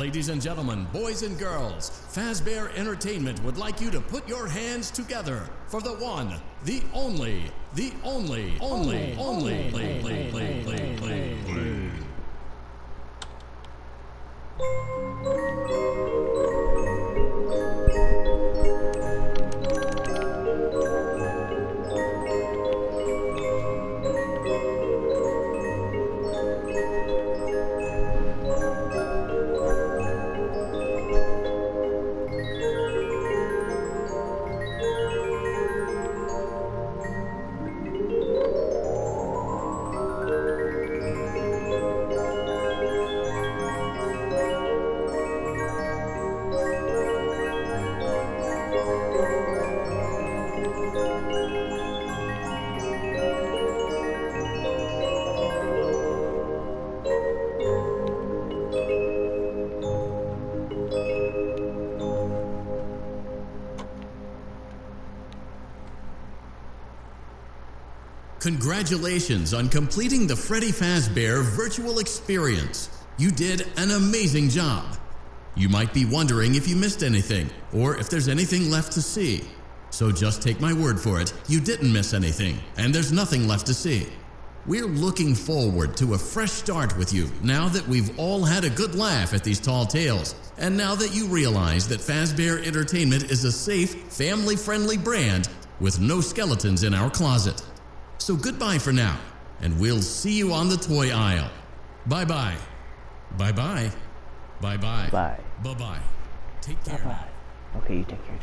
Ladies and gentlemen, boys and girls, Fazbear Entertainment would like you to put your hands together for the one, the only, the only, only, only, only, only, only, only. Congratulations on completing the Freddy Fazbear virtual experience. You did an amazing job. You might be wondering if you missed anything or if there's anything left to see. So just take my word for it, you didn't miss anything, and there's nothing left to see. We're looking forward to a fresh start with you now that we've all had a good laugh at these tall tales, and now that you realize that Fazbear Entertainment is a safe, family friendly brand with no skeletons in our closet. So goodbye for now, and we'll see you on the toy aisle. Bye bye. Bye bye. Bye bye. Bye. Bye bye. Take care. Bye. Okay, you take turn.